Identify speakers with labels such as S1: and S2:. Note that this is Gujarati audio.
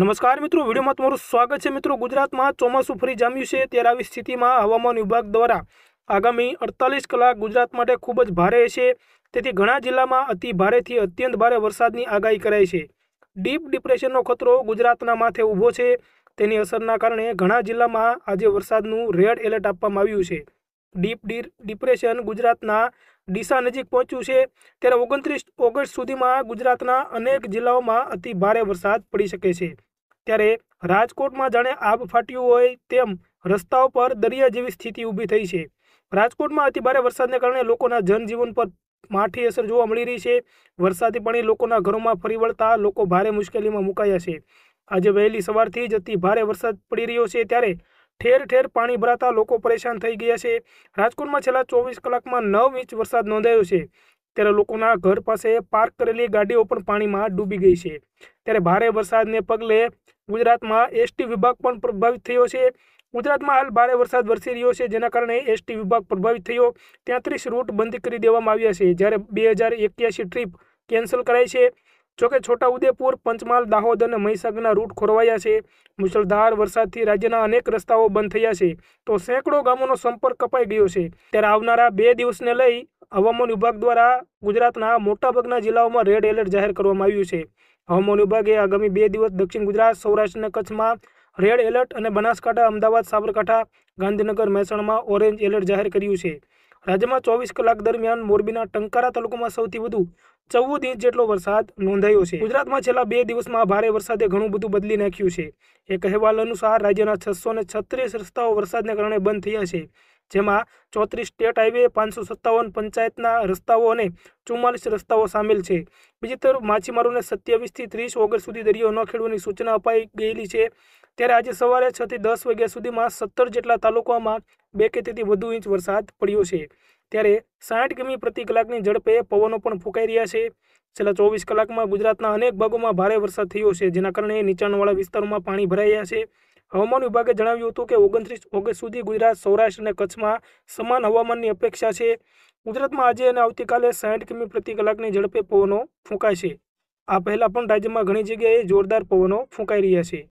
S1: નમસ્કાર મિત્રો, વિડીયોમાં તમારું સ્વાગત છે. મિત્રો, ગુજરાતમાં ચોમાસું ફરી જામ્યું છે. ત્યારે આવી સ્થિતિમાં હવામાન વિભાગ દ્વારા આગામી અડતાલીસ કલાક ગુજરાત માટે ખૂબ જ ભારે છે. તેથી ઘણા જિલ્લામાં અતિ ભારેથી અત્યંત ભારે વરસાદની આગાહી કરાઈ છે. ડીપ ડિપ્રેશનનો ખતરો ગુજરાતના માથે ઊભો છે. તેની અસરના કારણે ઘણા જિલ્લામાં આજે વરસાદનું રેડ એલર્ટ આપવામાં આવ્યું છે. ડીપ ડિપ્રેશન ગુજરાતના ડીસા નજીક પહોંચ્યું છે. ત્યારે ઓગણત્રીસ ઓગસ્ટ સુધીમાં ગુજરાતના અનેક જિલ્લાઓમાં અતિ ભારે વરસાદ પડી શકે છે. ત્યારે રાજકોટમાં જાણે આબ ફાટ્યું હોય તેમ રસ્તાઓ પર દરિયા જેવી સ્થિતિ ઊભી થઈ છે. રાજકોટમાં અતિ ભારે વરસાદને કારણે લોકોના જનજીવન પર માઠી અસર જોવા મળી રહી છે. વરસાદી પાણી લોકોના ઘરોમાં ફરી વળતા લોકો ભારે મુશ્કેલીમાં મુકાયા છે. આજે વહેલી સવારથી જ અતિ ભારે વરસાદ પડી રહ્યો છે ત્યારે ઠેર ઠેર પાણી ભરાતા લોકો પરેશાન થઈ ગયા છે. રાજકોટમાં છેલ્લા ચોવીસ કલાકમાં નવ ઇંચ વરસાદ નોંધાયો છે. ત્યારે લોકોના ઘર પાસે પાર્ક કરેલી ગાડીઓ પણ પાણીમાં ડૂબી ગઈ છે. ત્યારે ભારે વરસાદને પગલે ગુજરાતમાં એસટી વિભાગ પણ પ્રભાવિત થયો છે. ગુજરાતમાં હાલ ભારે વરસાદ વરસી રહ્યો છે, જેના કારણે એસટી વિભાગ પ્રભાવિત થયો. તેત્રીસ રૂટ બંધ કરી દેવામાં આવ્યા છે, જ્યારે બે હજાર એક્યાસી ટ્રીપ કેન્સલ કરાઈ છે. જોકે છોટાઉદેપુર, પંચમહાલ, દાહોદ અને મહીસાગરના રૂટ ખોરવાયા છે. મુશળધાર વરસાદથી રાજ્યના અનેક રસ્તાઓ બંધ થયા છે. તો સેંકડો ગામોનો સંપર્ક કપાઈ ગયો છે. ત્યારે આવનારા બે દિવસને લઈ હવામાન વિભાગ દ્વારા ગુજરાતના મોટાભાગના જિલ્લાઓમાં રેડ એલર્ટ જાહેર કરવામાં આવ્યું છે. હવામાન વિભાગે આગામી બે દિવસ દક્ષિણ ગુજરાત સૌરાષ્ટ્ર કચ્છમાં રેડ એલર્ટ અને બનાસકાંઠા, અમદાવાદ, સાબરકાંઠા, ગાંધીનગર, મહેસાણામાં ઓરેન્જ એલર્ટ જાહેર કર્યું છે. રાજ્યમાં ચોવીસ કલાક દરમિયાન મોરબીના ટંકારા તાલુકામાં સૌથી વધુ ચૌદ ઇંચ જેટલો વરસાદ નોંધાયો છે. ગુજરાતમાં છેલ્લા બે દિવસમાં ભારે વરસાદે ઘણું બધું બદલી નાખ્યું છે. એક અહેવાલ અનુસાર રાજ્યના છસો ને છત્રીસ રસ્તાઓ વરસાદને કારણે બંધ થયા છે. જેમાં ચોત્રીસ સ્ટેટ હાઈવે, પાંચસો સત્તાવન પંચાયતના રસ્તાઓ અને ચુમ્માલીસ રસ્તાઓ સામેલ છે. બીજી તરફ માછીમારોને સત્યાવીસથી ત્રીસ ઓગસ્ટ સુધી દરિયો ન ખેડવાની સૂચના અપાઈ ગયેલી છે. ત્યારે આજે સવારે છથી દસ વાગ્યા સુધીમાં સત્તર જેટલા તાલુકામાં બે કે તેથી વધુ ઇંચ વરસાદ પડ્યો છે. ત્યારે સાઠ કિમી પ્રતિ કલાકની ઝડપે પવનો પણ ફૂંકાઈ રહ્યા છે. છેલ્લા ચોવીસ કલાકમાં ગુજરાતના અનેક ભાગોમાં ભારે વરસાદ થયો છે, જેના કારણે નીચાણવાળા વિસ્તારોમાં પાણી ભરાયા છે. હવામાન વિભાગે જણાવ્યું હતું કે ઓગણત્રીસ ઓગસ્ટ સુધી ગુજરાત, સૌરાષ્ટ્ર અને કચ્છમાં સમાન હવામાનની અપેક્ષા છે. ગુજરાતમાં આજે અને આવતીકાલે સાઠ કિમી પ્રતિ કલાકની ઝડપે પવનો ફૂંકાય છે આ પહેલાં પણ રાજ્યમાં ઘણી જગ્યાએ જોરદાર પવનો ફૂંકાઈ રહ્યા છે.